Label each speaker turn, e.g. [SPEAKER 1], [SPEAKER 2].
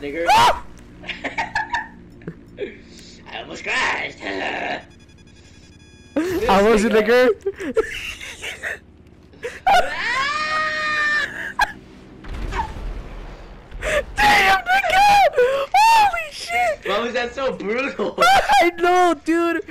[SPEAKER 1] nigger. Ah! I almost crashed.
[SPEAKER 2] I was a nigger. Damn, nigga! Holy shit!
[SPEAKER 1] Why was that so brutal?
[SPEAKER 2] I know, dude.